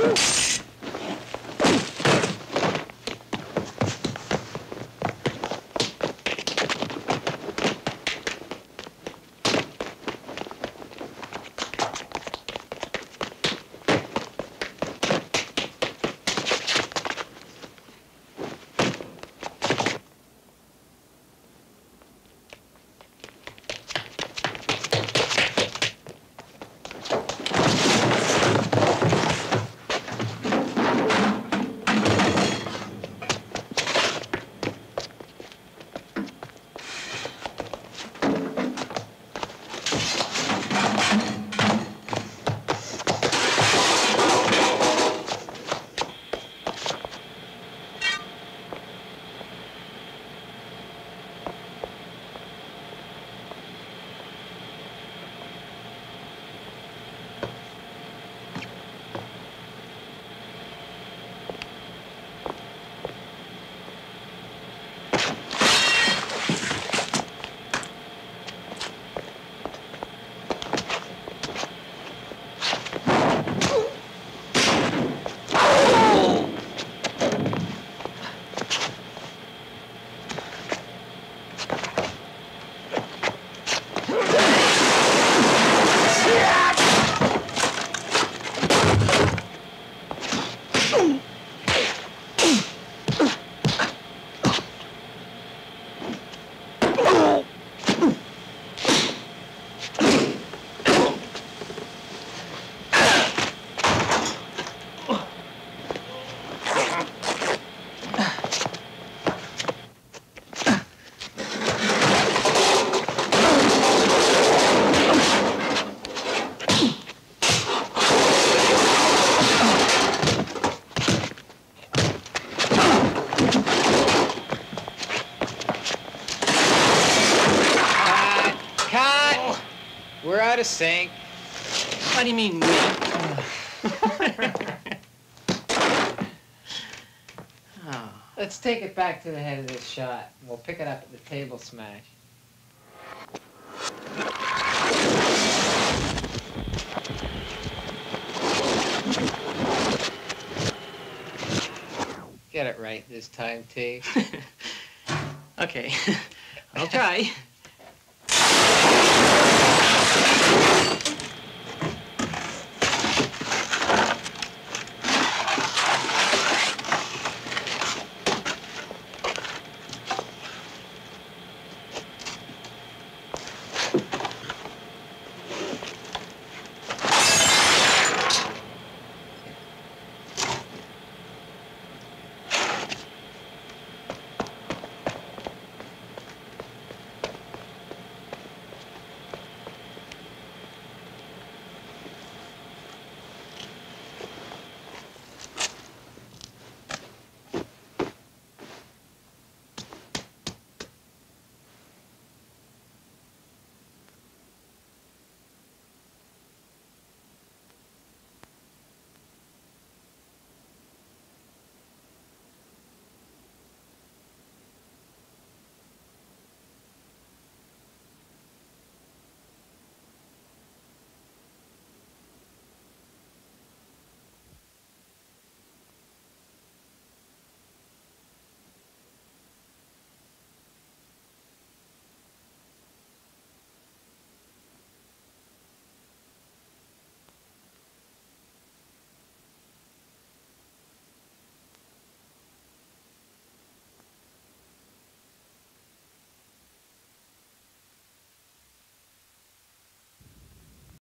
Woo! To sink. What do you mean, me? oh. Let's take it back to the head of this shot. We'll pick it up at the table smash. Get it right this time, T. okay. I'll try. Thank you.